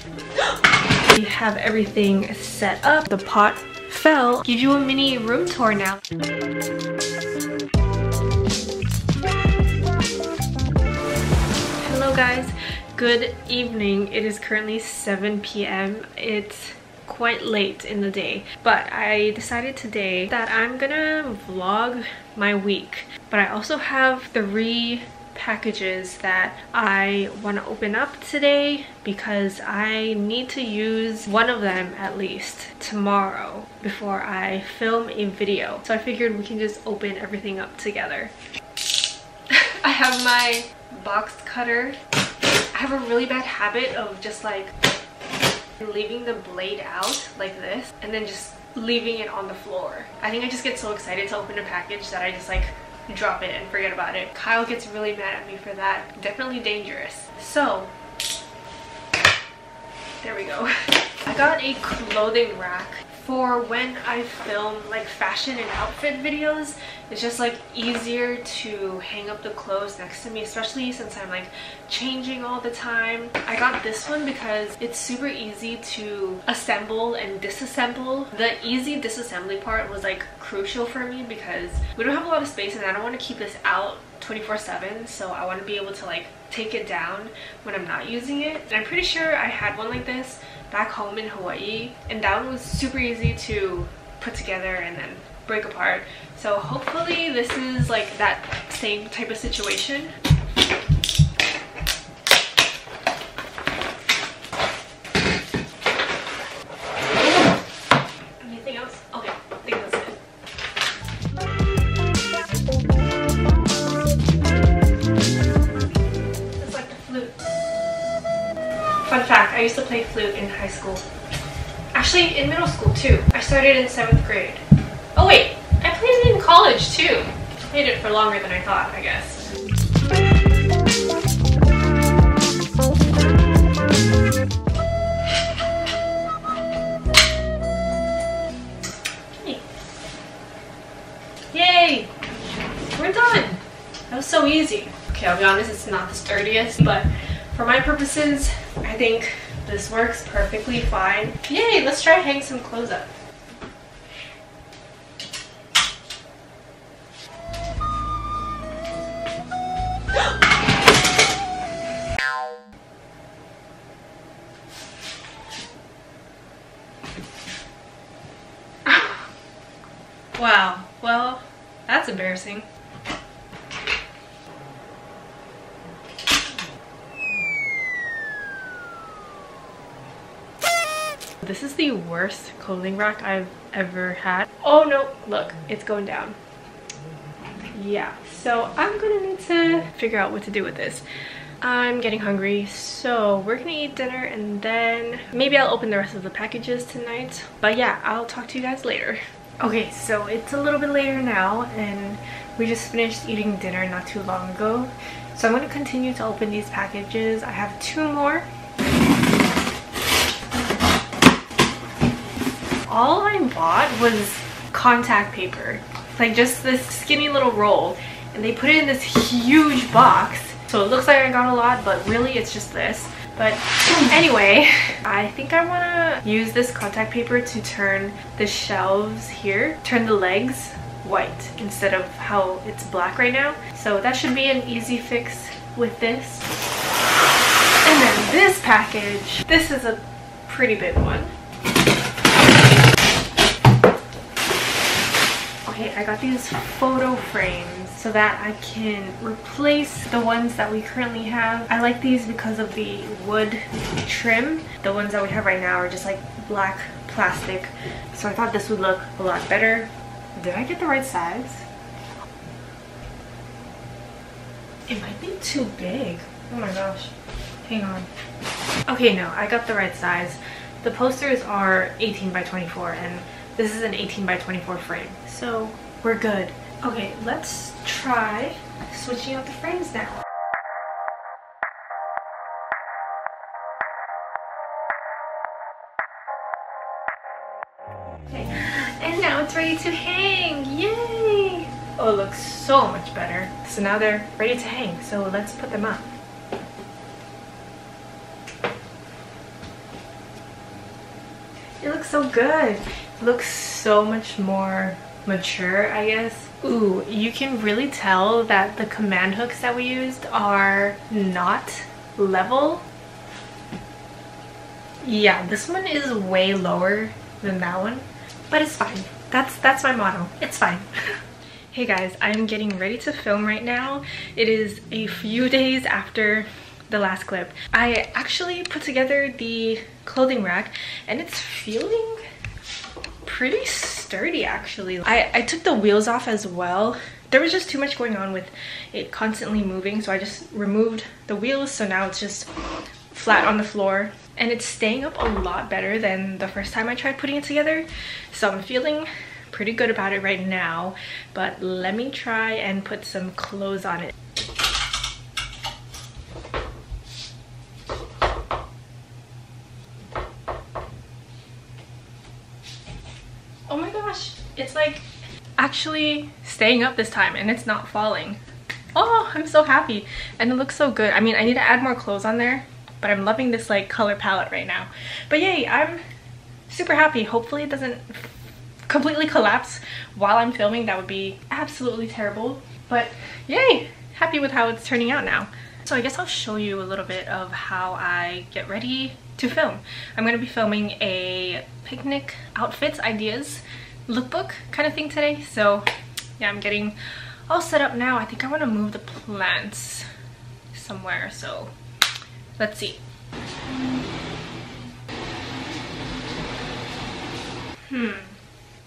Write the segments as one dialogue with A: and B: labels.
A: We have everything set up. The pot fell. Give you a mini room tour now. Hello guys, good evening. It is currently 7 p.m. It's quite late in the day but I decided today that I'm gonna vlog my week but I also have three packages that I want to open up today because I need to use one of them at least tomorrow before I film a video. So I figured we can just open everything up together. I have my box cutter. I have a really bad habit of just like leaving the blade out like this and then just leaving it on the floor. I think I just get so excited to open a package that I just like drop it and forget about it. Kyle gets really mad at me for that. Definitely dangerous. So, there we go. I got a clothing rack for when I film like fashion and outfit videos it's just like easier to hang up the clothes next to me especially since I'm like changing all the time. I got this one because it's super easy to assemble and disassemble. The easy disassembly part was like crucial for me because we don't have a lot of space and I don't want to keep this out 24 7 so I want to be able to like take it down when I'm not using it. And I'm pretty sure I had one like this back home in Hawaii and that one was super easy to put together and then break apart. So hopefully this is like that same type of situation. Fun fact, I used to play flute high school. Actually, in middle school too. I started in 7th grade. Oh wait, I played it in college too. Played it for longer than I thought, I guess. Hey. Yay! We're done! That was so easy. Okay, I'll be honest, it's not the sturdiest, but for my purposes, I think this works perfectly fine. Yay, let's try hang some clothes up. This is the worst clothing rack I've ever had. Oh no, look, it's going down. Yeah, so I'm gonna need to figure out what to do with this. I'm getting hungry, so we're gonna eat dinner and then maybe I'll open the rest of the packages tonight. But yeah, I'll talk to you guys later. Okay, so it's a little bit later now and we just finished eating dinner not too long ago. So I'm gonna continue to open these packages. I have two more all I bought was contact paper. Like just this skinny little roll. And they put it in this huge box. So it looks like I got a lot, but really it's just this. But hmm. anyway, I think I want to use this contact paper to turn the shelves here, turn the legs white instead of how it's black right now. So that should be an easy fix with this. And then this package, this is a pretty big one. I got these photo frames so that I can replace the ones that we currently have. I like these because of the wood trim. The ones that we have right now are just like black plastic. So I thought this would look a lot better. Did I get the right size? It might be too big. Oh my gosh. Hang on. Okay, no, I got the right size. The posters are 18 by 24 and this is an 18 by 24 frame. So we're good. Okay, let's try switching out the frames now. Okay, and now it's ready to hang. Yay! Oh, it looks so much better. So now they're ready to hang. So let's put them up. It looks so good. It looks so much more mature, I guess. Ooh, you can really tell that the command hooks that we used are not level. Yeah, this one is way lower than that one, but it's fine. That's that's my motto. It's fine. hey guys, I'm getting ready to film right now. It is a few days after the last clip. I actually put together the clothing rack and it's feeling pretty sturdy actually. I, I took the wheels off as well. There was just too much going on with it constantly moving so I just removed the wheels so now it's just flat on the floor and it's staying up a lot better than the first time I tried putting it together. So I'm feeling pretty good about it right now but let me try and put some clothes on it. Oh my gosh, it's like actually staying up this time and it's not falling. Oh, I'm so happy. And it looks so good. I mean, I need to add more clothes on there, but I'm loving this like color palette right now. But yay, I'm super happy. Hopefully it doesn't completely collapse while I'm filming. That would be absolutely terrible. But yay, happy with how it's turning out now. So I guess I'll show you a little bit of how I get ready to film. I'm going to be filming a picnic outfits ideas lookbook kind of thing today. So yeah, I'm getting all set up now. I think I want to move the plants somewhere. So let's see. Hmm.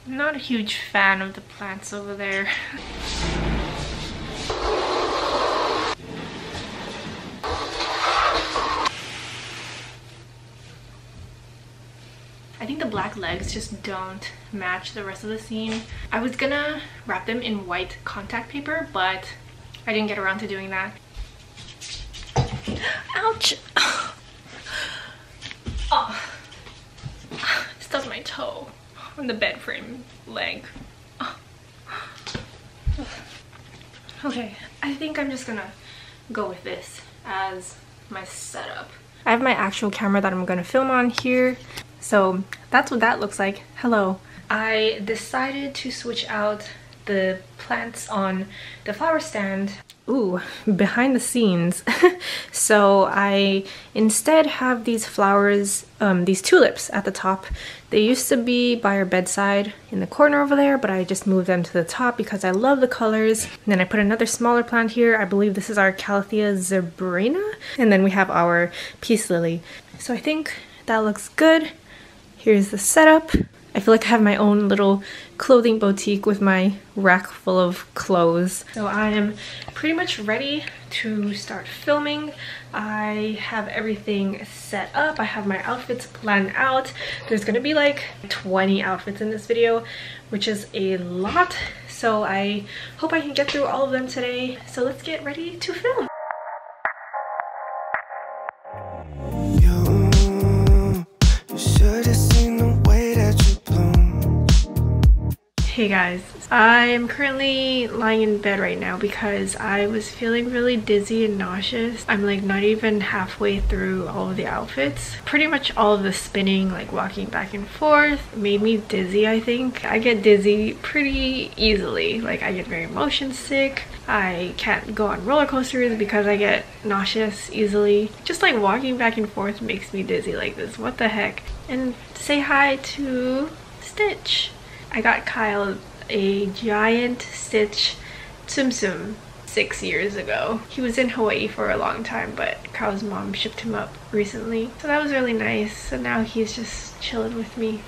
A: Not a huge fan of the plants over there. I think the black legs just don't match the rest of the scene. I was gonna wrap them in white contact paper, but I didn't get around to doing that. Ouch! Ah. Ah. Oh, stuck my toe on the bed frame leg. Ah. Okay, I think I'm just gonna go with this as my setup. I have my actual camera that I'm gonna film on here. So that's what that looks like. Hello. I decided to switch out the plants on the flower stand. Ooh behind the scenes. So I instead have these flowers um, these tulips at the top. They used to be by our bedside in the corner over there but I just moved them to the top because I love the colors. And then I put another smaller plant here. I believe this is our Calathea zebrina. And then we have our peace lily. So I think that looks good here's the setup I feel like I have my own little clothing boutique with my rack full of clothes. So I am pretty much ready to start filming. I have everything set up. I have my outfits planned out. There's gonna be like 20 outfits in this video, which is a lot. So I hope I can get through all of them today. So let's get ready to film. Hey guys, I am currently lying in bed right now because I was feeling really dizzy and nauseous. I'm like not even halfway through all of the outfits. Pretty much all of the spinning, like walking back and forth, made me dizzy I think. I get dizzy pretty easily. Like I get very motion sick. I can't go on roller coasters because I get nauseous easily. Just like walking back and forth makes me dizzy like this. What the heck? And say hi to Stitch. I got Kyle a giant Stitch Tsum six years ago. He was in Hawaii for a long time, but Kyle's mom shipped him up recently. So that was really nice. So now he's just chilling with me.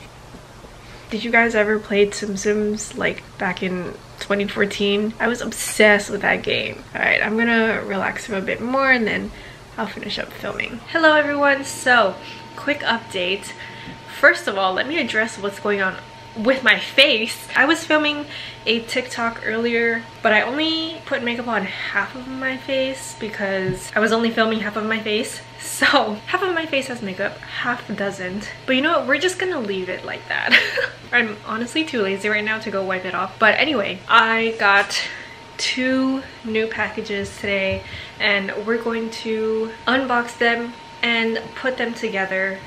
A: Did you guys ever play Tsum like back in 2014? I was obsessed with that game. Alright, I'm gonna relax for a bit more and then I'll finish up filming. Hello everyone, so quick update. First of all, let me address what's going on with my face. I was filming a TikTok earlier, but I only put makeup on half of my face because I was only filming half of my face. So half of my face has makeup, half doesn't. But you know what, we're just gonna leave it like that. I'm honestly too lazy right now to go wipe it off. But anyway, I got two new packages today and we're going to unbox them and put them together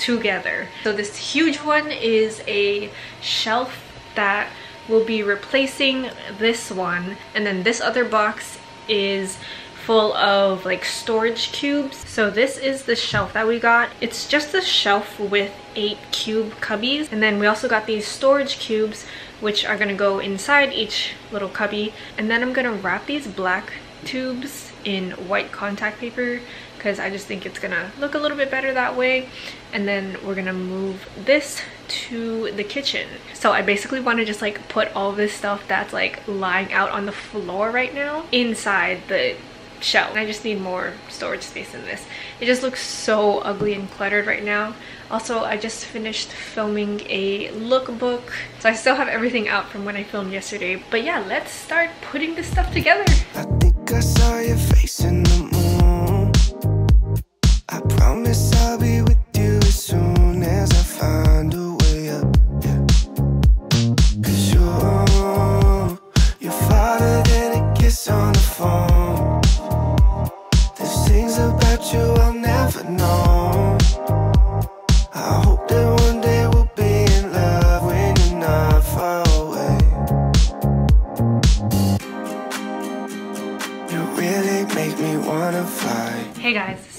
A: together. So this huge one is a shelf that will be replacing this one and then this other box is full of like storage cubes. So this is the shelf that we got. It's just a shelf with eight cube cubbies. And then we also got these storage cubes which are gonna go inside each little cubby. And then I'm gonna wrap these black tubes in white contact paper because I just think it's gonna look a little bit better that way. And then we're gonna move this to the kitchen. So I basically want to just like put all this stuff that's like lying out on the floor right now inside the shelf. I just need more storage space in this. It just looks so ugly and cluttered right now. Also, I just finished filming a lookbook. So I still have everything out from when I filmed yesterday. But yeah, let's start putting this stuff together. I Be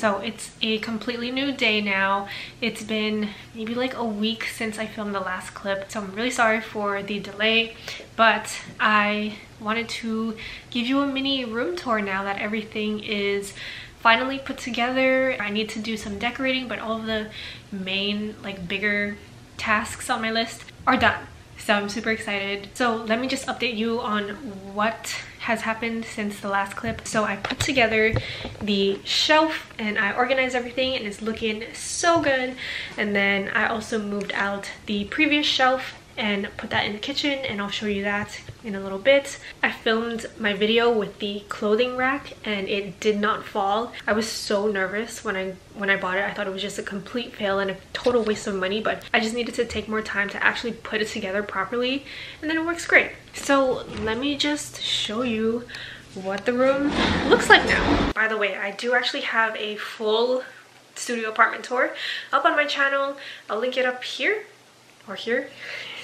A: so it's a completely new day now. It's been maybe like a week since I filmed the last clip, so I'm really sorry for the delay, but I wanted to give you a mini room tour now that everything is finally put together. I need to do some decorating, but all of the main like bigger tasks on my list are done. So I'm super excited. So let me just update you on what has happened since the last clip. So I put together the shelf and I organized everything and it's looking so good. And then I also moved out the previous shelf and put that in the kitchen and I'll show you that in a little bit. I filmed my video with the clothing rack and it did not fall. I was so nervous when I when I bought it. I thought it was just a complete fail and a total waste of money but I just needed to take more time to actually put it together properly and then it works great. So let me just show you what the room looks like now. By the way, I do actually have a full studio apartment tour up on my channel. I'll link it up here or here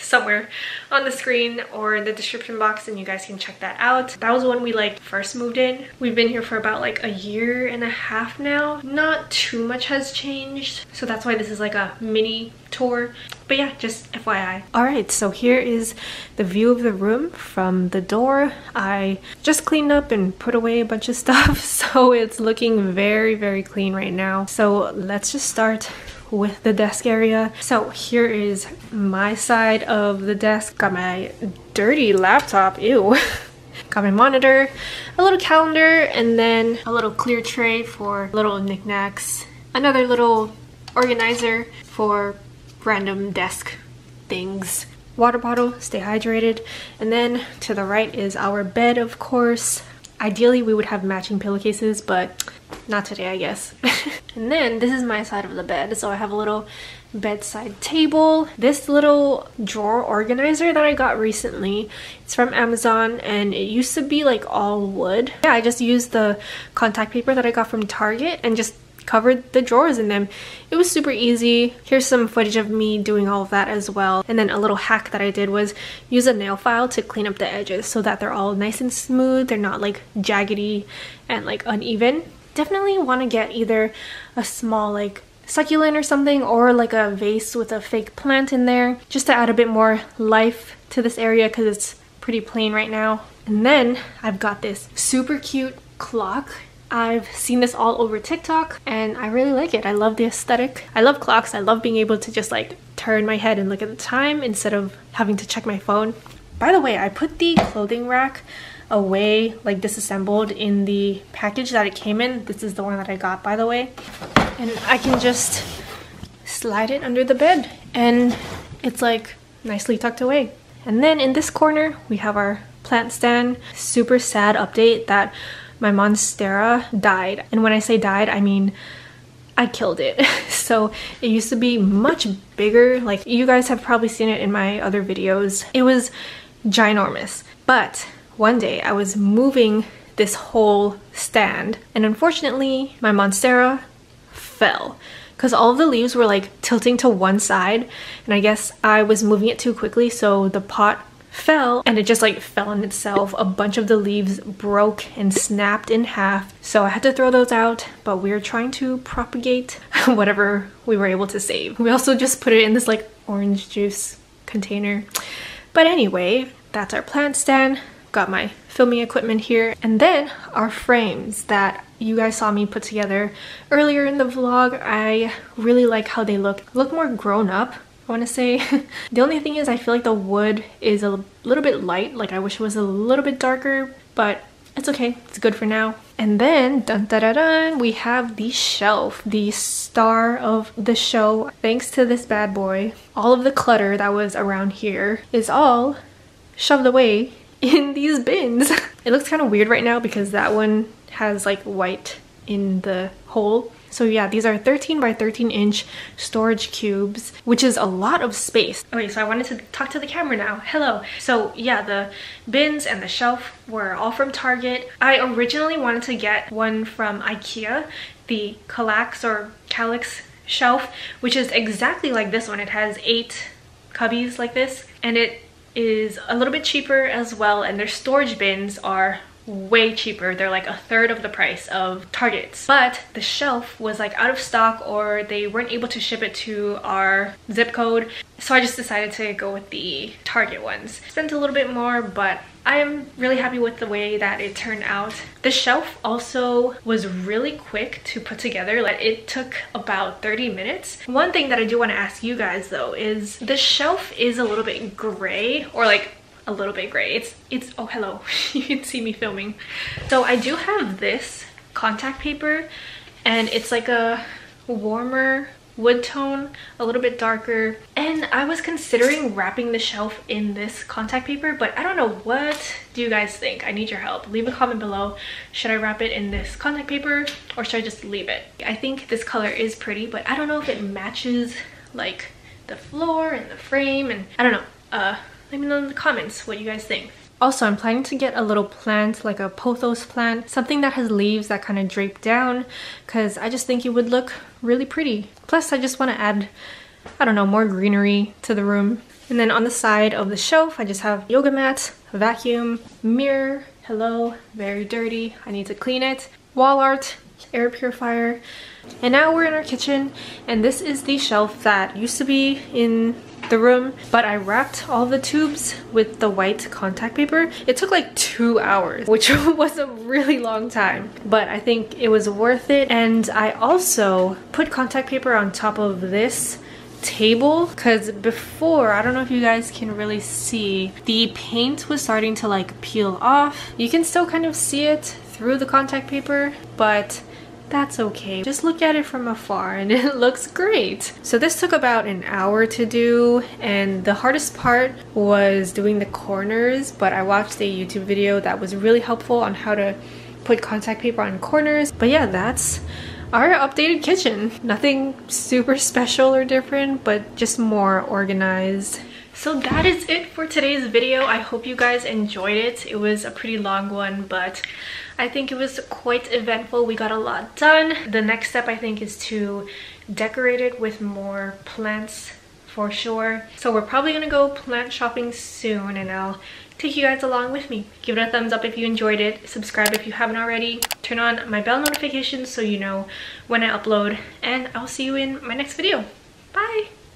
A: somewhere on the screen or in the description box and you guys can check that out. That was when we like first moved in. We've been here for about like a year and a half now. Not too much has changed. So that's why this is like a mini tour. But yeah, just FYI. Alright, so here is the view of the room from the door. I just cleaned up and put away a bunch of stuff. So it's looking very, very clean right now. So let's just start with the desk area. So here is my side of the desk. Got my dirty laptop, ew. Got my monitor, a little calendar, and then a little clear tray for little knickknacks. Another little organizer for random desk things. Water bottle, stay hydrated. And then to the right is our bed, of course. Ideally, we would have matching pillowcases, but not today, I guess. and then this is my side of the bed. So I have a little bedside table. This little drawer organizer that I got recently, it's from Amazon and it used to be like all wood. Yeah, I just used the contact paper that I got from Target and just covered the drawers in them. It was super easy. Here's some footage of me doing all of that as well. And then a little hack that I did was use a nail file to clean up the edges so that they're all nice and smooth. They're not like jaggedy and like uneven definitely want to get either a small like succulent or something or like a vase with a fake plant in there just to add a bit more life to this area because it's pretty plain right now. And then I've got this super cute clock. I've seen this all over TikTok and I really like it. I love the aesthetic. I love clocks. I love being able to just like turn my head and look at the time instead of having to check my phone. By the way, I put the clothing rack away like disassembled in the package that it came in this is the one that I got by the way and I can just slide it under the bed and it's like nicely tucked away and then in this corner we have our plant stand super sad update that my monstera died and when I say died I mean I killed it. so it used to be much bigger. Like you guys have probably seen it in my other videos. It was ginormous. But one day I was moving this whole stand and unfortunately my Monstera fell because all of the leaves were like tilting to one side and I guess I was moving it too quickly so the pot fell and it just like fell on itself. A bunch of the leaves broke and snapped in half. So I had to throw those out, but we are trying to propagate whatever we were able to save. We also just put it in this like orange juice container. But anyway, that's our plant stand. Got my filming equipment here. And then our frames that you guys saw me put together earlier in the vlog. I really like how they look. Look more grown up I want to say. the only thing is I feel like the wood is a little bit light. Like I wish it was a little bit darker, but it's okay. It's good for now. And then, dun da da dun, we have the shelf, the star of the show. Thanks to this bad boy, all of the clutter that was around here is all shoved away in these bins. it looks kind of weird right now because that one has like white in the hole so yeah, these are 13 by 13 inch storage cubes, which is a lot of space. Okay, so I wanted to talk to the camera now. Hello. So yeah, the bins and the shelf were all from Target. I originally wanted to get one from Ikea, the Kallax or Kallax shelf, which is exactly like this one. It has eight cubbies like this, and it is a little bit cheaper as well, and their storage bins are way cheaper. They're like a third of the price of Target's. But the shelf was like out of stock or they weren't able to ship it to our zip code. So I just decided to go with the Target ones. Spent a little bit more, but I am really happy with the way that it turned out. The shelf also was really quick to put together. Like it took about 30 minutes. One thing that I do want to ask you guys though is the shelf is a little bit gray or like a little bit gray. It's, it's, oh hello, you can see me filming. So I do have this contact paper and it's like a warmer wood tone, a little bit darker. And I was considering wrapping the shelf in this contact paper, but I don't know, what do you guys think? I need your help. Leave a comment below. Should I wrap it in this contact paper or should I just leave it? I think this color is pretty, but I don't know if it matches like the floor and the frame and I don't know. Uh, let me know in the comments what you guys think. Also, I'm planning to get a little plant, like a pothos plant, something that has leaves that kind of drape down, because I just think it would look really pretty. Plus, I just want to add, I don't know, more greenery to the room. And then on the side of the shelf, I just have yoga mat, vacuum, mirror, hello, very dirty, I need to clean it, wall art, air purifier, and now we're in our kitchen, and this is the shelf that used to be in the room but I wrapped all the tubes with the white contact paper. It took like two hours which was a really long time but I think it was worth it. And I also put contact paper on top of this table because before I don't know if you guys can really see the paint was starting to like peel off. You can still kind of see it through the contact paper but that's okay. Just look at it from afar and it looks great. So this took about an hour to do and the hardest part was doing the corners but I watched a YouTube video that was really helpful on how to put contact paper on corners. But yeah, that's our updated kitchen. Nothing super special or different, but just more organized. So that is it for today's video. I hope you guys enjoyed it. It was a pretty long one, but I think it was quite eventful. We got a lot done. The next step I think is to decorate it with more plants for sure. So we're probably gonna go plant shopping soon and I'll take you guys along with me. Give it a thumbs up if you enjoyed it. Subscribe if you haven't already. Turn on my bell notifications so you know when I upload. And I'll see you in my next video. Bye!